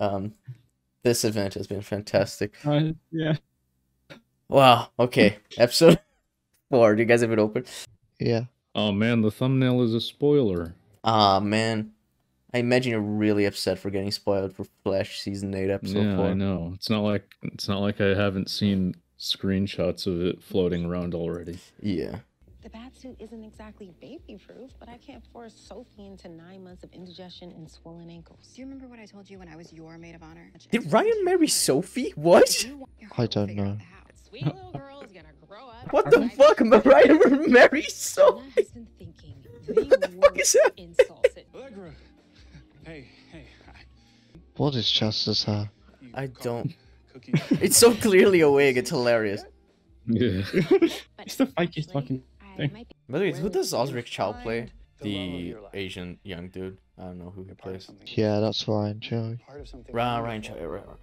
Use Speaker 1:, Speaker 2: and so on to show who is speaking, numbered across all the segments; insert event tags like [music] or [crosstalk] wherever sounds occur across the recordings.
Speaker 1: Um, this event has been fantastic. [laughs]
Speaker 2: Uh, yeah.
Speaker 1: Wow. Okay. Episode [laughs] four. Do you guys have it open?
Speaker 3: Yeah.
Speaker 2: Oh man, the thumbnail is a spoiler.
Speaker 1: Ah man. I imagine you're really upset for getting spoiled for Flash season eight episode
Speaker 2: yeah,
Speaker 1: four.
Speaker 2: I know. It's not like it's not like I haven't seen screenshots of it floating around already.
Speaker 1: Yeah.
Speaker 4: The batsuit isn't exactly baby proof, but I can't force Sophie into nine months of indigestion and swollen ankles.
Speaker 5: Do you remember what I told you when I was your maid of honor?
Speaker 1: Did Ryan marry Sophie? What?
Speaker 3: I don't know.
Speaker 4: Sweet little girl is gonna grow up.
Speaker 1: What the fuck? Ryan marry
Speaker 4: Anna
Speaker 1: Sophie?
Speaker 4: has been thinking [laughs]
Speaker 1: What the fuck is that?
Speaker 6: Allegra. Hey, hey.
Speaker 3: What is Justice hair?
Speaker 1: I don't- [laughs] It's so clearly a wig. It's hilarious.
Speaker 2: Yeah. It's the fakest fucking
Speaker 4: I
Speaker 2: thing.
Speaker 1: By the way, who does Osric Chow play?
Speaker 6: the love of
Speaker 1: The
Speaker 6: your life.
Speaker 1: Asian young dude. I don't know who he
Speaker 6: You're part of
Speaker 1: plays.
Speaker 3: Yeah, that's Ryan Choi.
Speaker 6: Part of something
Speaker 1: Ra Ryan. Chow. yeah, right, right.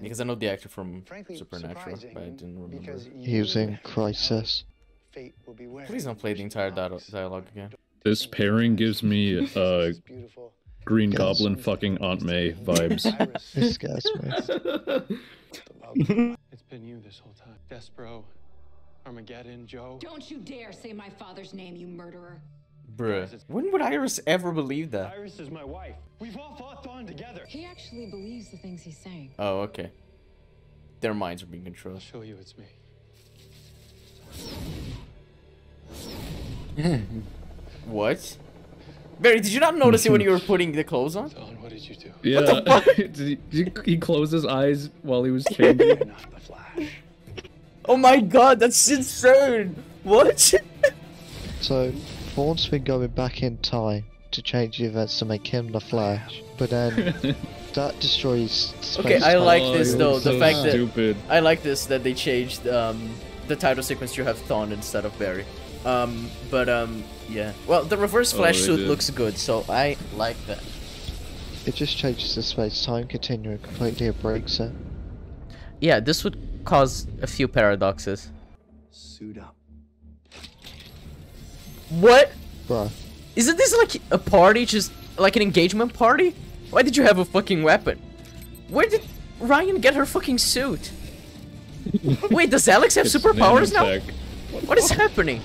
Speaker 1: Because I know the actor from
Speaker 6: frankly,
Speaker 1: Supernatural, but I didn't remember.
Speaker 6: because
Speaker 3: He was in Crisis.
Speaker 6: fate will be wearing.
Speaker 1: Please don't play the entire dialogue, again.
Speaker 2: This pairing gives me uh Green
Speaker 3: Yes.
Speaker 2: Goblin fucking Aunt May vibes.
Speaker 6: Iris,
Speaker 3: This scares me. [laughs]
Speaker 6: It's been you this whole time. Despero, Armageddon, Joe.
Speaker 5: Don't you dare say my father's name, you murderer.
Speaker 1: Bruh. When would Iris ever believe that?
Speaker 6: Iris is my wife. We've all fought on together.
Speaker 5: He actually believes the things he's saying.
Speaker 1: Oh, okay. Their minds are being controlled.
Speaker 6: I'll show you it's me. [laughs]
Speaker 1: What? Barry, did you not notice it when you were [laughs] putting the clothes on?
Speaker 6: Thawne, what did you do?
Speaker 2: Yeah. [laughs] Did he, did he closed his eyes while he was changing.
Speaker 6: Not the Flash.
Speaker 1: Oh my god, that's insane! What?
Speaker 3: So, Thawne been going back in time to change the events to make him the Flash, but then [laughs] that destroys
Speaker 1: Okay, I like
Speaker 2: Oh,
Speaker 1: this
Speaker 2: you're
Speaker 1: though. The
Speaker 2: so
Speaker 1: fact that. I like this that they changed um, the title sequence to have Thawne instead of Barry. Um, but um, yeah. Well, the reverse
Speaker 2: Oh,
Speaker 1: flash
Speaker 2: they
Speaker 1: suit
Speaker 2: did.
Speaker 1: looks good, so I like that.
Speaker 3: It just changes the space-time continuum completely and breaks it.
Speaker 1: Yeah, this would cause a few paradoxes.
Speaker 6: Suit up.
Speaker 1: What?
Speaker 3: Bro,
Speaker 1: Isn't this like a party, just like an engagement party? Why did you have a fucking weapon? Where did Ryan get her fucking suit? [laughs] Wait, does Alex have
Speaker 2: It's
Speaker 1: superpowers now?
Speaker 2: nanotech.
Speaker 1: What is happening?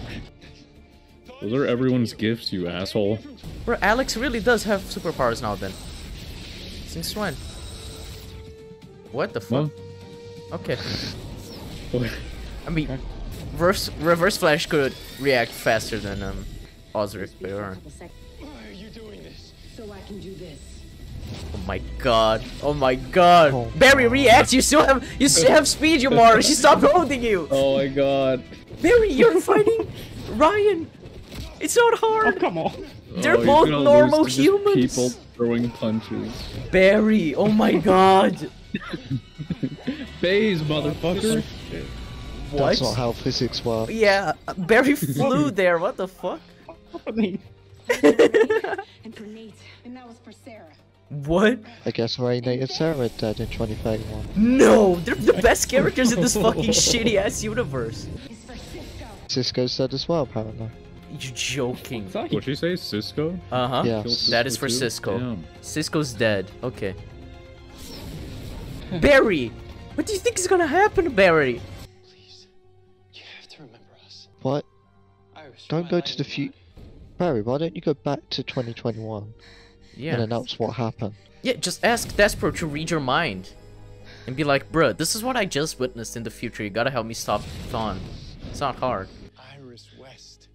Speaker 2: Those are everyone's gifts, you asshole.
Speaker 1: Bro, Alex really does have superpowers now then. Since when? What the fuck?
Speaker 2: Well,
Speaker 1: Okay. I mean, reverse, reverse Flash could react faster than um, Osric, but alright.
Speaker 6: Why are you doing this?
Speaker 5: So I can do this.
Speaker 1: Oh my god. Oh my god.
Speaker 3: Oh
Speaker 1: Barry, react! You still have you still have speed, Yamara. She stopped holding you.
Speaker 2: oh my god.
Speaker 1: Barry, you're fighting Ryan. It's not hard.
Speaker 2: Oh, come on.
Speaker 1: They're
Speaker 2: Oh,
Speaker 1: both normal
Speaker 2: lose to just
Speaker 1: humans.
Speaker 2: People throwing punches.
Speaker 1: Barry, oh my god. [laughs]
Speaker 2: Phase, motherfucker.
Speaker 1: What?
Speaker 3: that's not how physics work.
Speaker 1: Yeah, Barry [laughs] flew there. What the fuck? [laughs] [laughs]
Speaker 5: And for Nate. And that was for Sarah.
Speaker 1: what?
Speaker 3: I guess Ray, Nate, and Sarah are dead in 2031.
Speaker 1: No, they're the best characters in this fucking shitty ass universe.
Speaker 5: Cisco.
Speaker 3: Cisco's dead as well, apparently.
Speaker 1: You're joking.
Speaker 2: What'd she say? Cisco?
Speaker 1: Uh huh.
Speaker 3: Yeah.
Speaker 1: That is for
Speaker 2: too?
Speaker 1: Cisco.
Speaker 2: Damn.
Speaker 1: Cisco's dead. Okay. Barry, what do you think is gonna happen, to Barry?
Speaker 6: Please. You have to remember us.
Speaker 3: What?
Speaker 6: Iris,
Speaker 3: Don't go to the future. Barry, why don't you go back to 2021 Yeah. and
Speaker 1: Yeah.
Speaker 3: announce what happened?
Speaker 1: Yeah, just ask Despero to read your mind. And be like, bruh, this is what I just witnessed in the future. You gotta help me stop Thawne. It's not hard.
Speaker 7: Iris West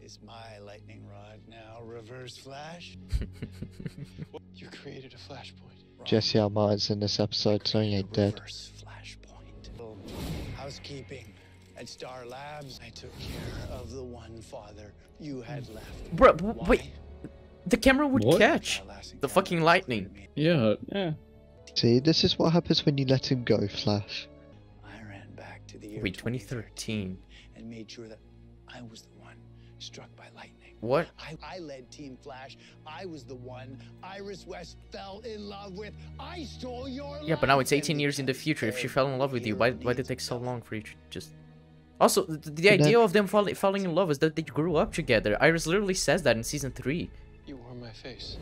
Speaker 7: is my lightning rod now. Reverse Flash. [laughs]
Speaker 6: You created a flashpoint.
Speaker 7: Wrong.
Speaker 3: Jesse L. Martin's in this episode, so he ain't dead.
Speaker 7: Reverse Flashpoint. Housekeeping at Star Labs. I took care of the one father you had left.
Speaker 1: Bruh, w-
Speaker 7: Why?
Speaker 1: wait. The camera would
Speaker 2: What?
Speaker 1: catch. The fucking lightning.
Speaker 2: Yeah.
Speaker 8: Yeah.
Speaker 3: See, this is what happens when you let him go, Flash.
Speaker 7: I ran back to the year
Speaker 1: Wait, 2013.
Speaker 7: and made sure that I was the one struck by lightning.
Speaker 1: What?
Speaker 7: I, I led Team Flash. I was the one Iris West fell in love with. I stole your
Speaker 1: Yeah, but now it's 18 years in the future. If she fell in love with you, why, why did it take so long for you to just... Also, the, the
Speaker 3: But then-
Speaker 1: idea of them fall, falling in love is that they grew up together. Iris literally says that in season 3.
Speaker 6: You were my face.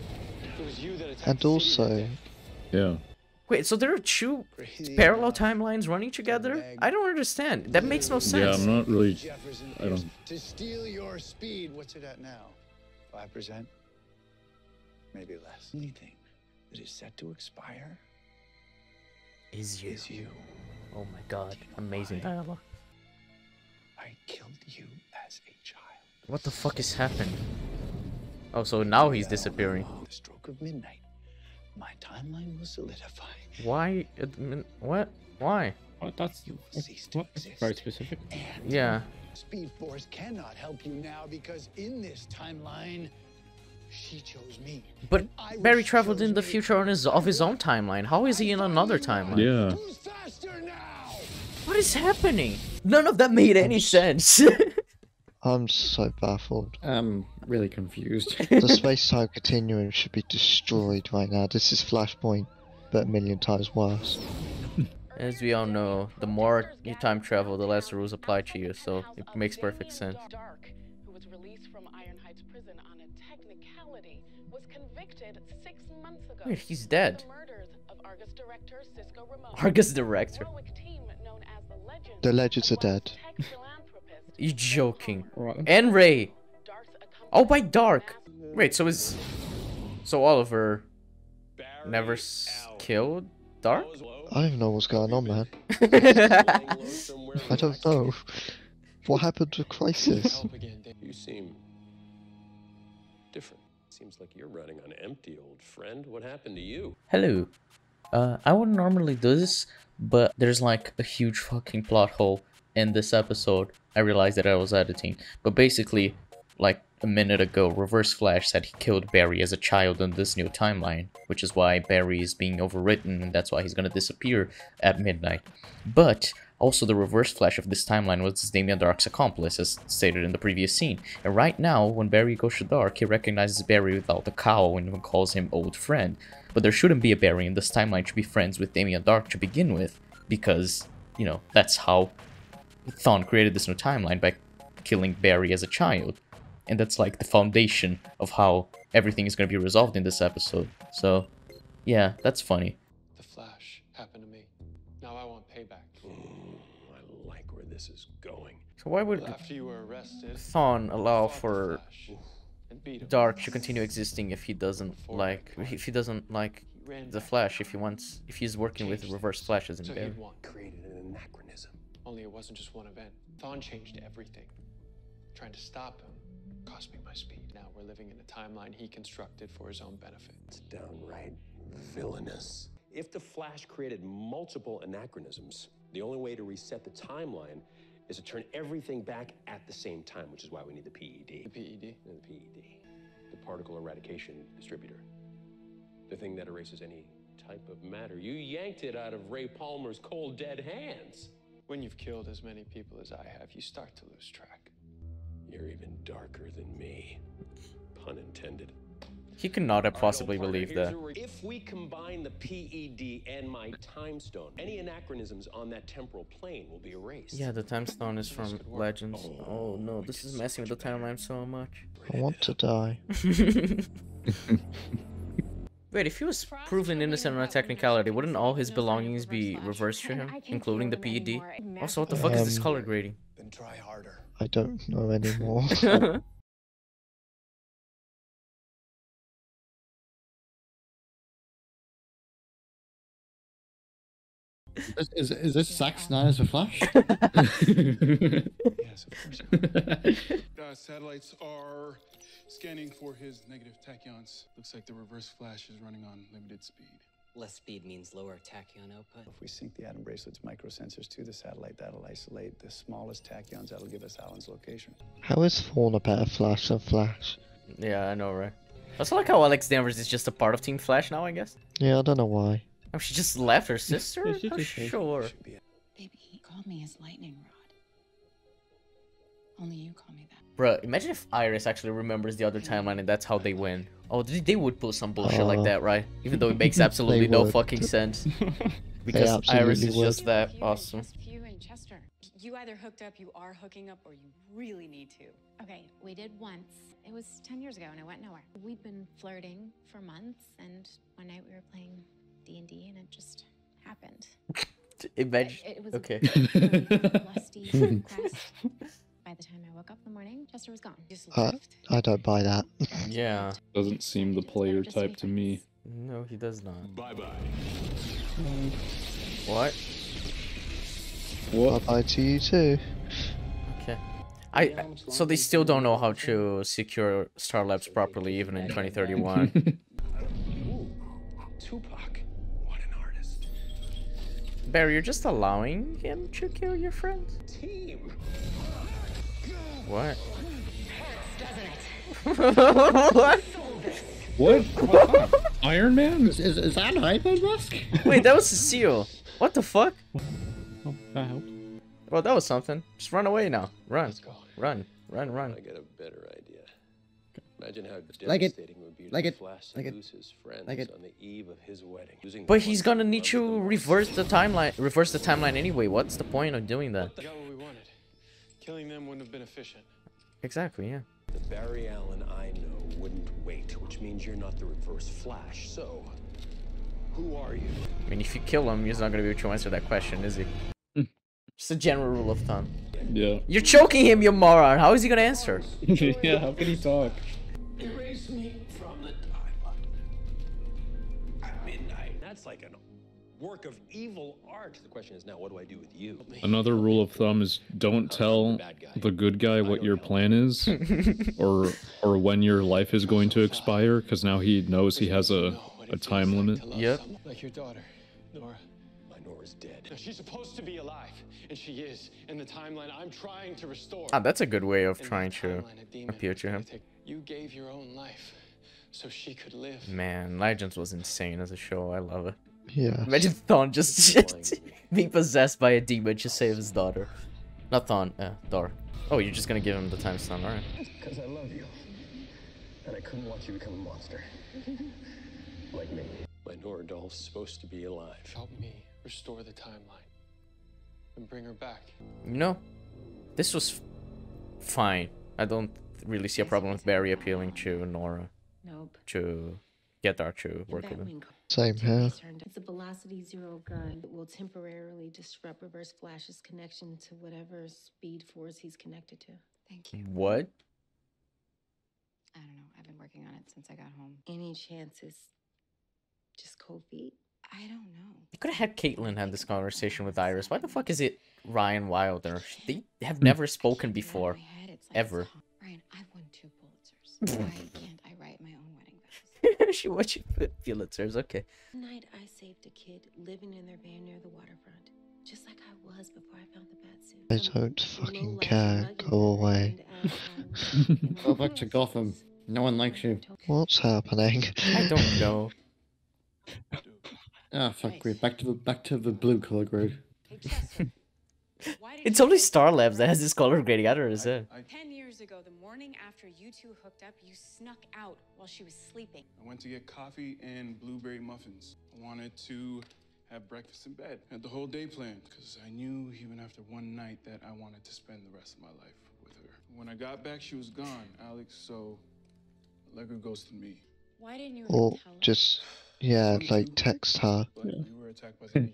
Speaker 6: It was you that attacked
Speaker 3: And
Speaker 6: the city that
Speaker 3: also.
Speaker 2: Yeah.
Speaker 1: Wait, so there are two
Speaker 7: Crazy
Speaker 1: parallel timelines running together? I don't understand. That makes no sense.
Speaker 2: Yeah,
Speaker 1: sense.
Speaker 2: I'm not really.
Speaker 7: Jefferson
Speaker 2: I don't-
Speaker 7: is to steal your speed. What's it at now? Five percent, maybe less. Only thing that is set to expire
Speaker 1: Is you.
Speaker 7: is you.
Speaker 1: Oh my god. Amazing
Speaker 7: why?
Speaker 1: dialogue.
Speaker 7: I killed you as a child.
Speaker 1: What the fuck is happening? Oh, so now he's disappearing.
Speaker 7: The stroke of midnight, my timeline will solidify.
Speaker 1: Why? admin- What? Why?
Speaker 8: What? That's
Speaker 7: You will
Speaker 8: what,
Speaker 7: cease to
Speaker 8: what?
Speaker 7: exist.
Speaker 8: very specific.
Speaker 7: And
Speaker 1: Yeah.
Speaker 7: Speed Force cannot help you now because in this timeline, she chose me.
Speaker 1: But Barry traveled in the future on his of his own timeline. How is he in another timeline?
Speaker 2: Yeah.
Speaker 7: Who's faster now?
Speaker 1: What is happening? None of that made any sense. [laughs]
Speaker 3: I'm so baffled.
Speaker 8: I'm really confused.
Speaker 3: The [laughs] space-time continuum should be destroyed right now. This is Flashpoint, but a million times worse.
Speaker 1: As we all know, the more you time travel, the less rules apply to you, so it makes perfect sense.
Speaker 9: Darhk, who was released from Iron Heights prison on a technicality, was convicted six months ago.
Speaker 1: Wait, he's dead.
Speaker 9: The murders of Argus director Cisco Ramon.
Speaker 1: Argus director.
Speaker 9: Heroic team known as the Legends,
Speaker 3: The Legends
Speaker 9: as
Speaker 3: are dead.
Speaker 9: Tech philanthropist
Speaker 1: You joking?
Speaker 8: Right.
Speaker 1: And Ray. Oh, by
Speaker 9: Darhk.
Speaker 1: Wait, so is so Oliver never s- killed Darhk?
Speaker 3: I don't know what's going on, man. [laughs] [laughs] I don't know. What happened to Crisis?
Speaker 6: Help again, Dave.
Speaker 10: You seem different. Seems like you're running on empty, old friend. What happened to you?
Speaker 1: Hello. Uh, I wouldn't normally do this, but there's like a huge fucking plot hole in this episode. I realized that I was editing, but basically, like a minute ago, Reverse Flash said he killed Barry as a child in this new timeline, which is why Barry is being overwritten and that's why he's gonna disappear at midnight. But also, the Reverse Flash of this timeline was Damien Darhk's accomplice, as stated in the previous scene. And right now, when Barry goes to Darhk, he recognizes Barry without the cowl and even calls him old friend. But there shouldn't be a Barry in this timeline to be friends with Damien Darhk to begin with, because, you know, that's how Thawne created this new timeline by killing Barry as a child. And that's like the foundation of how everything is going to be resolved in this episode. So, yeah, that's funny.
Speaker 6: The Flash happened to me. Now I want payback.
Speaker 10: Mm, I like where this is going.
Speaker 1: So why would
Speaker 6: After you were arrested,
Speaker 1: Thawne allow
Speaker 6: I fought the
Speaker 1: for
Speaker 6: and beat him.
Speaker 1: Darhk to continue existing if he doesn't like if he doesn't like the. Flash if he wants if he's working with
Speaker 6: Changed
Speaker 1: Reverse
Speaker 6: things.
Speaker 1: Flashes in
Speaker 6: So
Speaker 1: Barry.
Speaker 6: Only it wasn't just one event. Thawne changed everything. Trying to stop him cost me my speed. Now we're living in a timeline he constructed for his own benefit.
Speaker 10: It's downright villainous. If the Flash created multiple anachronisms, the only way to reset the timeline is to turn everything back at the same time, which is why we need the PED.
Speaker 6: The
Speaker 10: PED.
Speaker 6: PED.
Speaker 10: The PED, the particle eradication distributor. The thing that erases any type of matter. You yanked it out of Ray Palmer's cold, dead hands.
Speaker 6: When you've killed as many people as I have, you start to lose track.
Speaker 10: You're even darker than me. Pun intended.
Speaker 1: He could not have possibly
Speaker 10: old partner,
Speaker 1: believed that.
Speaker 10: If we combine the PED and my time stone, any anachronisms on that temporal plane will be erased.
Speaker 1: Yeah, the time stone is from. Legends.
Speaker 10: Oh,
Speaker 1: Oh no, this is messing with the timeline so much.
Speaker 3: I want to die. [laughs] [laughs]
Speaker 1: Wait, if he was proven innocent on a technicality, wouldn't all his belongings be reversed to him, including the PED? Also, what the fuck is this
Speaker 3: Um,
Speaker 1: color grading?
Speaker 7: Then try harder.
Speaker 3: I don't know anymore. [laughs] [laughs]
Speaker 8: Is, is, is this Zack Snyder's The Flash?
Speaker 6: Yes, of course. [laughs]
Speaker 11: Uh, satellites are scanning for his negative tachyons. Looks like the reverse flash is running on limited speed.
Speaker 12: Less speed means lower tachyon output.
Speaker 7: If we sync the atom bracelet's microsensors to the satellite, that'll isolate the smallest tachyons. That'll give us Allen's location.
Speaker 3: How is Thawne a better Flash than Flash?
Speaker 1: yeah, I know, right? Also like how Alex Danvers is just a part of Team Flash now, I guess.
Speaker 3: Yeah, I don't know why.
Speaker 1: Oh, she just left her sister?
Speaker 8: Yeah, she
Speaker 1: Oh, sure.
Speaker 7: Should
Speaker 5: Baby, he called me his lightning rod. Only you call me that.
Speaker 1: Bruh, imagine if Iris actually remembers the other timeline and that's how they win. Oh, they they would pull some bullshit like
Speaker 3: Uh,
Speaker 1: that, right? Even though it makes [laughs] absolutely no
Speaker 3: would.
Speaker 1: fucking sense. [laughs] Because Iris
Speaker 3: absolutely
Speaker 1: is
Speaker 3: would.
Speaker 1: just that awesome.
Speaker 5: just you and Chester. You either hooked up, you are hooking up, or you really need to.
Speaker 4: Okay, we did once. It was 10 years ago and it went nowhere. We'd been flirting for months, and one night we were playing D&D and it just happened. [laughs]
Speaker 1: Imagine.
Speaker 4: It was
Speaker 1: Okay.
Speaker 4: a [laughs] lusty quest. By the time I woke up in the morning, Chester was gone. Just uh,
Speaker 3: I, I don't buy that. [laughs]
Speaker 1: Yeah.
Speaker 2: Doesn't seem the player type to me.
Speaker 1: No, he does not.
Speaker 10: Bye bye.
Speaker 1: What?
Speaker 3: Bye bye to you too.
Speaker 1: Okay. I I- so they still don't know how to secure Star Labs properly even in 2031.
Speaker 10: Tupac. What an artist.
Speaker 1: Barry, you're just allowing him to kill your friends?
Speaker 10: Team.
Speaker 1: What?
Speaker 4: what?
Speaker 1: what?
Speaker 2: What? [laughs] Iron Man?
Speaker 8: Is, is, is that an Iron Man mask?
Speaker 1: Wait, that was a seal. What the fuck?
Speaker 2: Oh, that helped.
Speaker 1: Well, that was something. Just run away now. Run. Run. Run, run.
Speaker 10: I get a better idea. Imagine how
Speaker 8: Like it.
Speaker 10: devastating it would be
Speaker 8: Like
Speaker 10: to
Speaker 8: it.
Speaker 10: Flash
Speaker 8: Like
Speaker 10: and
Speaker 8: it.
Speaker 10: his friends
Speaker 8: Like it.
Speaker 10: on the eve of his wedding. Losing
Speaker 1: But he's gonna need to reverse the timeline. Reverse the timeline anyway. What's the point of doing that?
Speaker 6: We got what we wanted. Killing them wouldn't have been efficient.
Speaker 1: Exactly, yeah.
Speaker 10: The Barry Allen I know wouldn't wait, which means you're not the reverse Flash. So, who are you?
Speaker 1: I mean, if you kill him, he's not gonna be able to answer that question, is he? Hmm. Just a general rule of thumb.
Speaker 2: Yeah.
Speaker 1: You're choking him, you moron. How is he gonna answer? [laughs]
Speaker 2: yeah, how can he talk?
Speaker 10: Erase me from the timeline. At midnight. That's like a work of evil art. The question is now, what do I do with you?
Speaker 2: Another rule of thumb is don't tell the good guy what your plan is [laughs] or or when your life is going to expire because now he knows he has a, a time limit.
Speaker 1: Yep.
Speaker 6: Like your daughter, Nora.
Speaker 10: My Nora's dead.
Speaker 6: Now, she's supposed to be alive, and she is in the timeline I'm trying to restore.
Speaker 1: Ah, that's a good way of
Speaker 6: In
Speaker 1: trying to
Speaker 6: timeline, a demon
Speaker 1: appeal to
Speaker 6: gonna
Speaker 1: him.
Speaker 6: Take- You gave your own life so she could live.
Speaker 1: Man, Legends was insane as a show. I love it.
Speaker 3: Yeah.
Speaker 1: Imagine Thawne just, just being [laughs] possessed by a demon to save his daughter. Not Thawne, uh, Thor. Oh, you're just gonna give him the time stone, alright.
Speaker 10: Because I love you. And I couldn't watch you become a monster. like me. My Nora supposed to be alive.
Speaker 6: Help me restore the timeline and bring her back.
Speaker 1: You know, this was fine. I don't really see a problem with Barry appealing to Nora
Speaker 4: Nope.
Speaker 1: to get her to work with him.
Speaker 4: Batwing
Speaker 3: Same here.
Speaker 4: turned- It's a Velocity Zero gun. that will temporarily disrupt Reverse Flash's connection to whatever speed force he's connected to.
Speaker 5: Thank you.
Speaker 1: What?
Speaker 5: I don't know. I've been working on it since I got home.
Speaker 4: Any chances? Just cold feet?
Speaker 5: I don't know.
Speaker 1: You could have had Caitlin have this conversation with Iris. Why the fuck is it Ryan Wilder? They have hmm. never spoken before. Ever.
Speaker 5: Why [laughs] can't I write my own wedding vows?
Speaker 1: she watched Pulitzers, okay.
Speaker 4: One night I saved a kid living in their van near the waterfront. Just like I was before I found the bat suit.
Speaker 3: I don't fucking
Speaker 4: low-life
Speaker 3: care. Go away. [laughs]
Speaker 4: and,
Speaker 8: Go back to Gotham. No one likes you.
Speaker 3: What's happening?
Speaker 1: I don't [laughs] know.
Speaker 8: Ah, fuck grid. Back to the back to the blue color grid.
Speaker 1: It's only Star Labs that has this color grading. I don't understand.
Speaker 5: Ten years ago, the morning after you two hooked up, you snuck out while she was sleeping.
Speaker 11: I went to get coffee and blueberry muffins. I wanted to have breakfast in bed. Had the whole day planned because I knew even after one night that I wanted to spend the rest of my life with her. When I got back, she was gone, Alex. So Allegra ghosted me.
Speaker 5: Why didn't you
Speaker 3: Or
Speaker 5: tell her?
Speaker 3: just, yeah, like text her.
Speaker 11: But we were attacked by the hmm.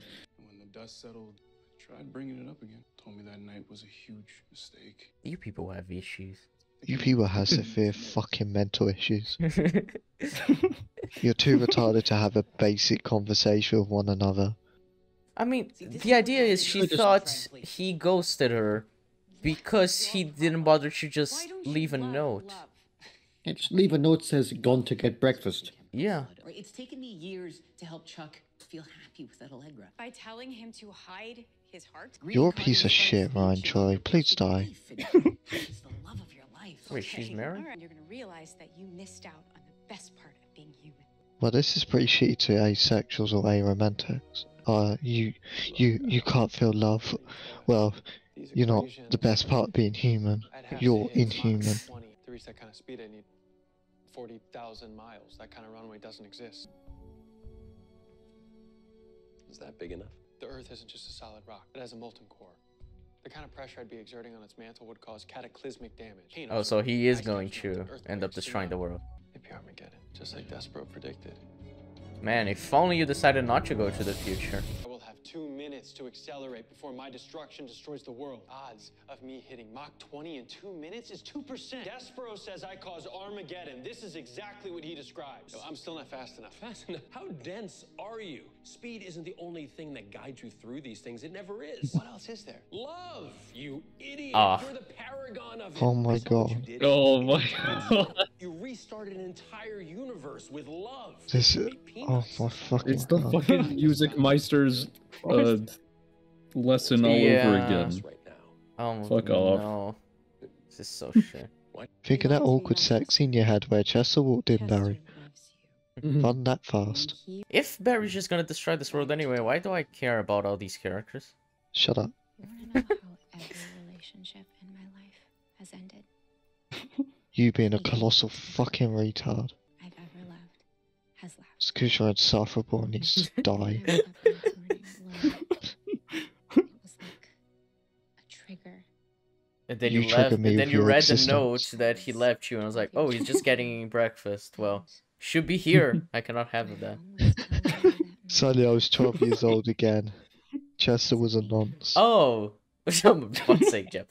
Speaker 11: when the dust settled, I tried bringing it up again. Told me that night was a huge mistake.
Speaker 1: You people have issues.
Speaker 3: You people have severe fucking mental issues. [laughs] You're too retarded to have a basic conversation with one another.
Speaker 1: I mean, the idea is she thought he ghosted her because he didn't bother to just leave a note.
Speaker 8: Yeah, just leave a note says gone to get breakfast.
Speaker 1: Yeah.
Speaker 13: It's taken me years to help Chuck feel happy with that Allegra.
Speaker 5: By telling him to hide his heart?
Speaker 3: You're a piece of shit, Ryan Troy. Please die.
Speaker 13: It's [laughs] the love of your life.
Speaker 1: Wait, she's married?
Speaker 5: alright, You're gonna realize that you missed out on the best part of being human.
Speaker 3: Well, this is pretty shitty to asexuals or aromantics. Uh, you, you, you can't feel love. Well, you're not the best part of being human. You're inhuman.
Speaker 6: Mach 20 to reach that kind of speed. I need 40,000 miles. That kind of runway doesn't exist.
Speaker 10: Is that big enough?
Speaker 6: The Earth isn't just a solid rock. It has a molten core. The kind of pressure I'd be exerting on its mantle would cause cataclysmic damage.
Speaker 1: Oh, so he is going to end up destroying the
Speaker 6: tsunami.
Speaker 1: world.
Speaker 6: Maybe Armageddon, just like Despero predicted.
Speaker 1: Man, if only you decided not to go to the future.
Speaker 6: I will have two minutes to accelerate before my destruction destroys the world. Odds of me hitting Mach 20 in two minutes is 2%. Despero says I cause Armageddon. This is exactly what he describes. I'm still not fast enough.
Speaker 10: Fast enough? How dense are you? Speed isn't the only thing that guides you through these things. It never is.
Speaker 6: What else is there?
Speaker 10: Love, you idiot.
Speaker 1: Ah.
Speaker 10: You're the paragon of it.
Speaker 3: Oh my
Speaker 10: That's not what you
Speaker 3: god.
Speaker 10: did.
Speaker 2: Oh my god.
Speaker 10: You restarted an entire universe with love.
Speaker 3: This is. Oh my fucking
Speaker 2: It's the
Speaker 3: god.
Speaker 2: fucking [laughs] Music Meister's uh, lesson all over again.
Speaker 10: right.
Speaker 1: Oh
Speaker 2: Fuck off.
Speaker 1: This is so shit.
Speaker 3: Think of that awkward sex in your head where Chester walked in, Barry.
Speaker 2: Mhm.
Speaker 3: Run that fast.
Speaker 1: If Barry's just gonna destroy this world anyway, why do I care about all these characters?
Speaker 3: Shut up.
Speaker 4: I want to know how every relationship in my life has ended. [laughs]
Speaker 3: You being a colossal fucking retard.
Speaker 4: I've ever loved has left.
Speaker 3: It's because you're insufferable and needs to [laughs] die.
Speaker 4: There was nothing this. It was like a trigger.
Speaker 1: And then
Speaker 3: You
Speaker 1: you, left.
Speaker 3: me
Speaker 1: And then you
Speaker 3: your
Speaker 1: read the note that he left you, and I was like, "Oh, he's just getting [laughs] breakfast. Well, should be here. I cannot have that."
Speaker 3: Suddenly I was 12 years old again. Chester was a nonce.
Speaker 1: Oh, about to say Jeff.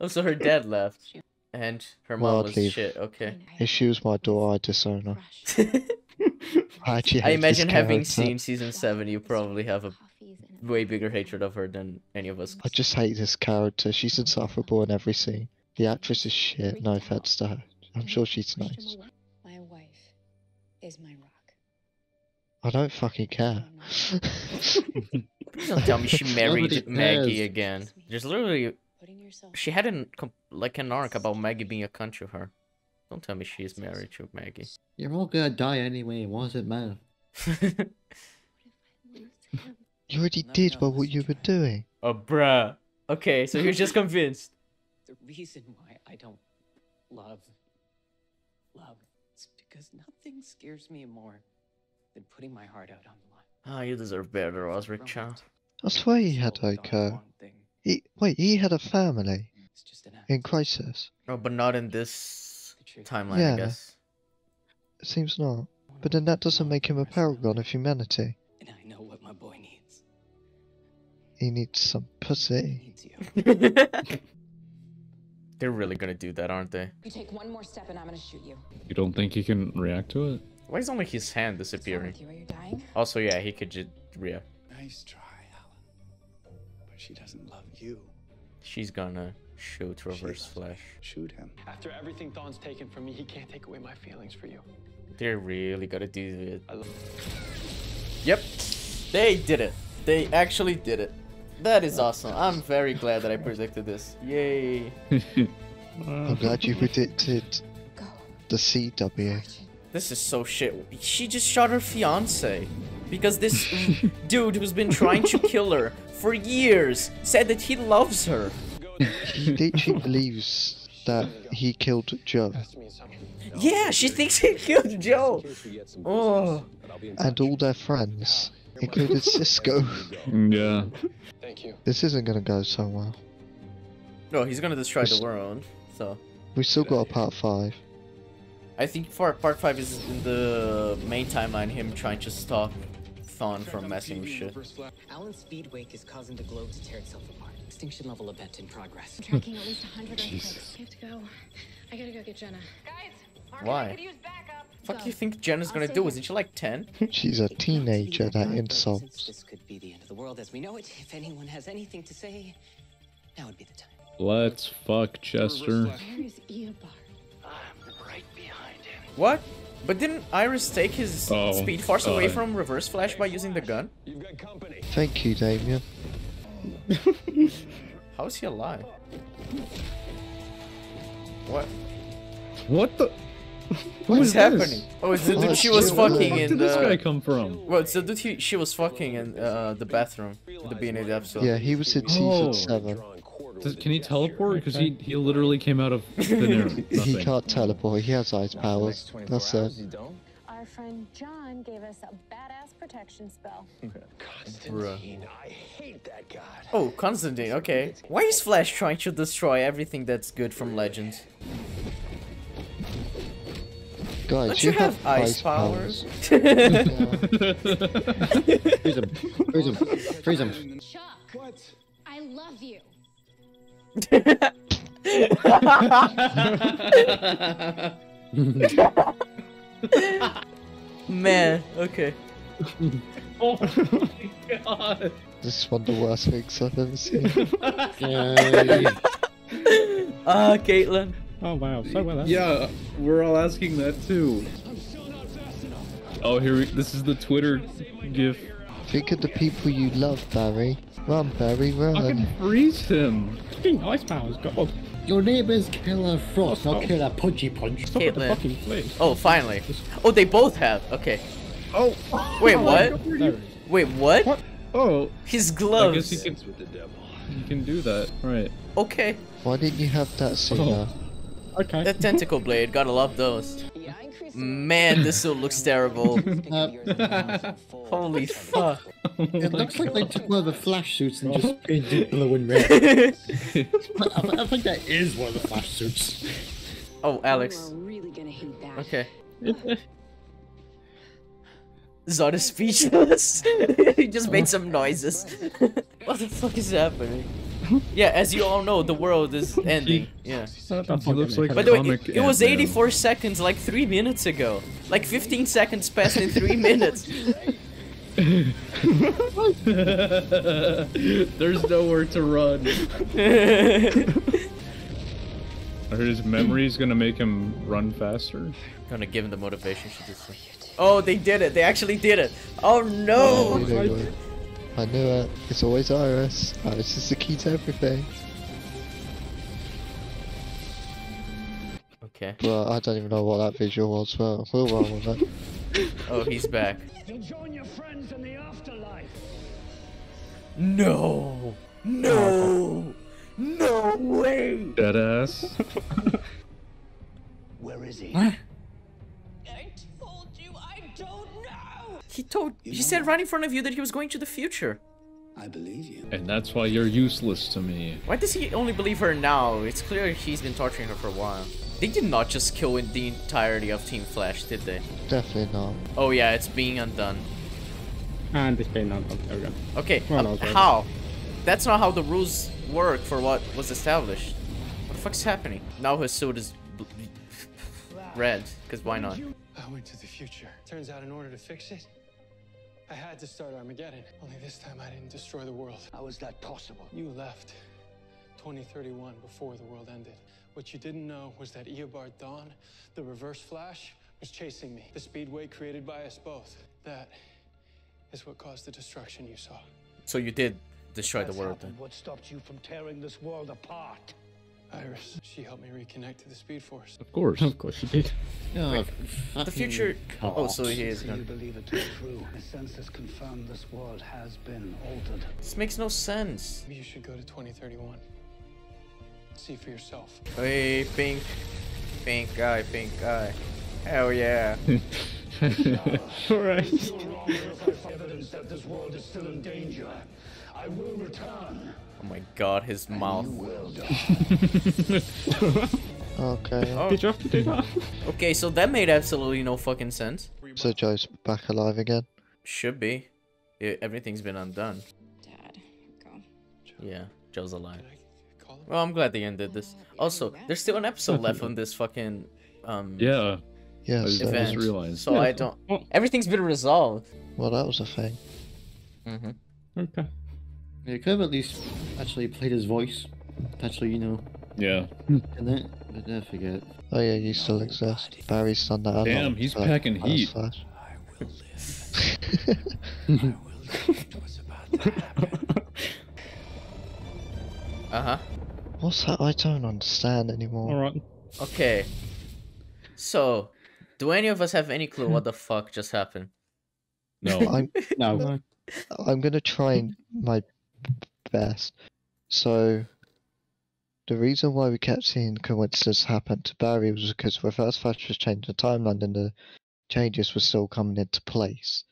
Speaker 1: Oh, so her dad left, and her mom was
Speaker 3: Wildly.
Speaker 1: shit. Okay.
Speaker 3: If she was my daughter, I'd disown her. [laughs] I actually
Speaker 1: I imagine having seen season seven, you probably have a way bigger hatred of her than any of us.
Speaker 3: I just hate this character. She's insufferable in every scene. The actress is shit. No offense to her. I'm sure she's nice.
Speaker 5: My wife is my rock.
Speaker 3: I don't fucking care.
Speaker 1: Oh, Please [laughs] don't tell me she married Maggie
Speaker 8: cares.
Speaker 1: again. There's literally she had an like an arc about Maggie being a cunt to her. Don't tell me she's married to Maggie.
Speaker 8: You're all gonna die anyway. What does it matter?
Speaker 3: You already did by what you were doing.
Speaker 1: oh, bruh. Okay, so you're just convinced. [laughs]
Speaker 12: The reason why I don't love love is because nothing scares me more than putting my heart out on the line.
Speaker 1: Ah, you deserve better, Osric child.
Speaker 3: I swear he had like uh, he wait, he had a family in Crisis.
Speaker 1: Oh, but not in this timeline,
Speaker 3: Yeah.
Speaker 1: I guess.
Speaker 3: It seems not. But then that doesn't make him a paragon of humanity.
Speaker 12: And I know what my boy needs.
Speaker 3: He needs some pussy. [laughs] [laughs]
Speaker 1: They're really gonna do that, aren't they?
Speaker 5: You take one more step and I'm gonna shoot you.
Speaker 2: You don't think he can react to it?
Speaker 1: Why is only his hand disappearing?
Speaker 5: You are you dying?
Speaker 1: Also, yeah, he could just react.
Speaker 7: Nice try, Allen. But she doesn't love you.
Speaker 1: She's gonna shoot Reverse Flash.
Speaker 7: Shoot him.
Speaker 6: After everything Thawne's taken from me, he can't take away my feelings for you.
Speaker 1: They're really gonna do it.
Speaker 6: I love
Speaker 1: Yep, they did it. They actually did it. That is awesome. I'm very glad that I predicted this. Yay. [laughs]
Speaker 3: I'm glad you predicted the CW.
Speaker 1: This is so shit. She just shot her fiance. Because this [laughs] dude who's been trying to kill her for years said that he loves her.
Speaker 3: He literally believes that he killed Joe.
Speaker 1: Yeah, she thinks he killed Joe. Oh.
Speaker 3: And all their friends, including Cisco. [laughs]
Speaker 2: Yeah.
Speaker 6: Thank you.
Speaker 3: This isn't gonna go so well.
Speaker 1: No, he's gonna destroy the world. So
Speaker 3: We still got a part five.
Speaker 1: I think for part five is in the main timeline him trying to stop Thawne from messing with shit.
Speaker 12: Allen's speed wake is causing the globe to tear itself apart. Extinction level event in progress.
Speaker 4: Tracking at least 100
Speaker 1: Jesus.
Speaker 4: earthquakes. We have to go. I gotta go get Jenna.
Speaker 1: Why? Fuck you think Jenna's gonna do? Isn't she like 10? [laughs]
Speaker 3: She's a teenager that insults.
Speaker 12: This could be the end of the world as we know it. If anyone has anything to say, now would be the time.
Speaker 2: Let's fuck Chester.
Speaker 4: Where is Eobard?
Speaker 1: What? But didn't Iris take his
Speaker 2: Oh,
Speaker 1: speed force away
Speaker 2: uh,
Speaker 1: from Reverse Flash by using the gun?
Speaker 3: Thank you, Damien. [laughs]
Speaker 1: How is he alive? What?
Speaker 2: What the? Who
Speaker 1: What's happening?
Speaker 2: this?
Speaker 1: Oh, it's the dude she was
Speaker 3: Jill.
Speaker 1: fucking
Speaker 2: Where
Speaker 1: in
Speaker 2: did this guy come from?
Speaker 1: Well, it's the dude he, she was fucking in uh, the bathroom, in the beginning of the episode.
Speaker 3: Yeah, he was in season
Speaker 2: Oh.
Speaker 3: seven.
Speaker 2: Does, can he teleport? Because he he literally came out of [laughs] thin air.
Speaker 3: He can't teleport. He has ice powers. That's it.
Speaker 14: Our friend John gave us a badass protection spell.
Speaker 10: Constantine, I hate that god.
Speaker 1: Oh, Constantine, okay. Why is Flash trying to destroy everything that's good from Legends?
Speaker 3: Guys,
Speaker 1: Don't you have ice powers? [laughs] [laughs]
Speaker 8: freeze him. Freeze him. Freeze him.
Speaker 4: Chuck, what? I love you. [laughs]
Speaker 1: Man, okay.
Speaker 2: oh my god.
Speaker 3: This is one of the worst things I've ever seen.
Speaker 1: Ah, Caitlin.
Speaker 15: Oh wow, so well.
Speaker 2: Yeah, we're all asking that too. Oh, here we, this is the Twitter gif.
Speaker 3: Think of the people you love, Barry. Run, Barry, run.
Speaker 2: I can freeze him.
Speaker 15: Fucking ice powers, God.
Speaker 8: Oh, your name is Killer Frost, not
Speaker 15: Stop.
Speaker 8: Killer Punchy Punch.
Speaker 15: Stop with the fucking flames.
Speaker 1: Oh, finally. Oh, they both have. Okay.
Speaker 2: Oh.
Speaker 1: Wait,
Speaker 2: Oh
Speaker 1: what?
Speaker 2: God.
Speaker 15: There it is.
Speaker 1: Wait, what?
Speaker 2: Oh,
Speaker 1: His gloves.
Speaker 2: I guess he can. He can do that, right?
Speaker 1: Okay.
Speaker 3: Why didn't you have that oh. sooner?
Speaker 15: Okay.
Speaker 1: The tentacle blade. Gotta love those. Man, this suit looks terrible. [laughs] Uh, [laughs] Holy [laughs] fuck.
Speaker 8: It looks like they took one of the flash suits and just painted blue and red. I, I think that is one of the flash suits.
Speaker 1: Oh, Alex.
Speaker 13: You are really gonna hate that.
Speaker 1: Okay. Zod is speechless. he just made some noises. what the fuck is happening? [laughs] Yeah, as you all know, the world is [laughs] ending. Yeah.
Speaker 2: He looks like
Speaker 1: By the way, it, it was
Speaker 2: Ant-Man.
Speaker 1: Uh, 84 seconds like 3 minutes ago. Like 15 seconds passed in 3 [laughs] minutes.
Speaker 2: There's nowhere to run. I heard his memory is gonna make him run faster.
Speaker 1: Gonna give him the motivation to do so. Oh, they did it. They actually did it. Oh no.
Speaker 3: I knew they would. I knew it. It's always Iris. Iris is the key to everything.
Speaker 1: Okay.
Speaker 3: Well, I don't even know what that visual was, but we'll roll with it. [laughs]
Speaker 1: Oh, he's back.
Speaker 16: You'll join your friends in the afterlife.
Speaker 1: No. No. Oh, no way.
Speaker 2: Deadass. [laughs]
Speaker 16: Where is he?
Speaker 1: What? He told. you He said right in front of you that he was going to the future.
Speaker 7: I believe you.
Speaker 2: And that's why you're useless to me.
Speaker 1: Why does he only believe her now? It's clear he's been torturing her for a while. They did not just kill the entirety of Team Flash, did they?
Speaker 3: Definitely not.
Speaker 1: Oh yeah, it's being undone.
Speaker 15: And it's been undone. There we go.
Speaker 1: Okay,
Speaker 15: Well,
Speaker 1: uh,
Speaker 15: that
Speaker 1: how? That's not how the rules work for what was established. What the fuck's happening? Now his suit is [laughs] red, because why not?
Speaker 6: I went to the future. Turns out, in order to fix it, I had to start Armageddon. Only this time I didn't destroy the world.
Speaker 7: How is that possible?
Speaker 6: You left 2031 before the world ended. What you didn't know was that Eobard Thawne, the reverse flash, was chasing me. The speed wake created by us both. That is what caused the destruction you saw.
Speaker 1: So you did destroy the world
Speaker 16: happened.
Speaker 1: then.
Speaker 16: What stopped you from tearing this world apart?
Speaker 6: Iris, she helped me reconnect to the Speed Force.
Speaker 2: Of course.
Speaker 15: Of course she did. [laughs]
Speaker 8: Oh,
Speaker 1: The future. Oh, so he is
Speaker 16: So you
Speaker 1: gonna.
Speaker 16: believe it to be true. The census confirmed this world has been altered.
Speaker 1: This makes no sense.
Speaker 6: Maybe you should go to 2031. See for yourself.
Speaker 1: Hey, pink, pink guy, pink guy. Hell yeah. [laughs]
Speaker 15: Alright.
Speaker 16: Evidence that this world is still in danger. I will return.
Speaker 1: Oh my god, his mouth. [laughs]
Speaker 3: Okay.
Speaker 1: Oh.
Speaker 15: Did you have to do that? [laughs]
Speaker 1: Okay, so that made absolutely no fucking sense.
Speaker 3: So Joe's back alive again.
Speaker 1: Should be. I- everything's been undone.
Speaker 5: Dad, go.
Speaker 1: Yeah, Joe's alive. Well, I'm glad they ended this. Also, there's still an episode left on this fucking um
Speaker 2: Yeah.
Speaker 3: Yes.
Speaker 2: I
Speaker 3: there
Speaker 1: event.
Speaker 2: just realized.
Speaker 1: So I don't. Everything's been resolved.
Speaker 3: Well, that was a thing.
Speaker 1: Mm-hmm.
Speaker 15: Okay.
Speaker 8: You could have at least actually played his voice. Actually, you know,
Speaker 2: Yeah.
Speaker 8: in it. But I forget.
Speaker 3: Oh yeah, you still exist. Barry's done that.
Speaker 2: Damn, he's
Speaker 3: but
Speaker 2: packing
Speaker 3: that was
Speaker 2: heat.
Speaker 3: Flash. [laughs]
Speaker 1: Uh huh.
Speaker 3: What's that? I don't understand anymore.
Speaker 15: Alright.
Speaker 1: Okay. So, do any of us have any clue what the fuck just happened?
Speaker 2: No. [laughs]
Speaker 3: I'm
Speaker 15: No.
Speaker 3: I'm gonna try my best. So, the reason why we kept seeing coincidences happen to Barry was because Reverse Flash was changing the timeline and the changes were still coming into place.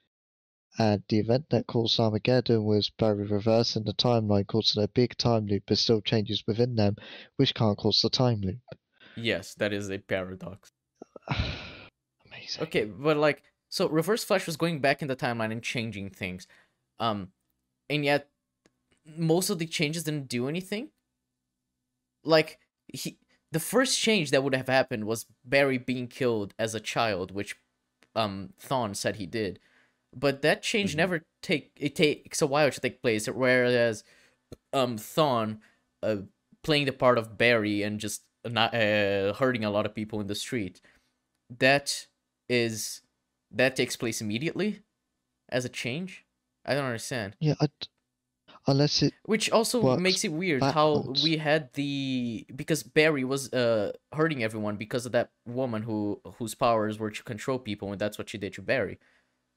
Speaker 3: And the event that caused Armageddon was Barry reversing the timeline, causing a big time loop, but still changes within them, which can't cause the time loop.
Speaker 1: Yes, that is a paradox. [sighs]
Speaker 3: amazing.
Speaker 1: Okay, but like, so Reverse Flash was going back in the timeline and changing things, um, and yet most of the changes didn't do anything. Like he, the first change that would have happened was Barry being killed as a child, which, um, Thawne said he did, but that change never take. It takes a while to take place. Whereas, um, Thawne, uh, playing the part of Barry and just not uh, hurting a lot of people in the street that is that takes place immediately as a change i don't understand
Speaker 3: Yeah, I unless it
Speaker 1: which also
Speaker 3: works
Speaker 1: makes it weird how we had the because barry was uh hurting everyone because of that woman who whose powers were to control people and that's what she did to barry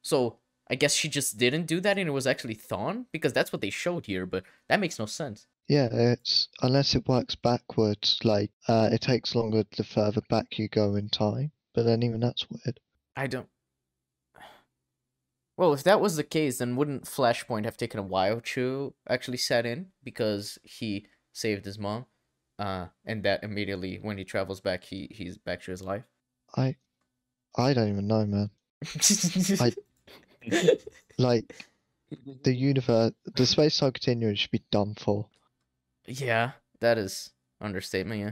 Speaker 1: so i guess she just didn't do that and it was actually thawne because that's what they showed here but that makes no sense
Speaker 3: Yeah, it's unless it works backwards, like uh, it takes longer the further back you go in time. But then even that's weird.
Speaker 1: I don't. Well, if that was the case, then wouldn't Flashpoint have taken a while to actually set in because he saved his mom, uh, and that immediately when he travels back, he he's back to his life.
Speaker 3: I I don't even know, man. I [laughs] like the universe, the space time continuum should be done for.
Speaker 1: Yeah, that is understatement. Yeah.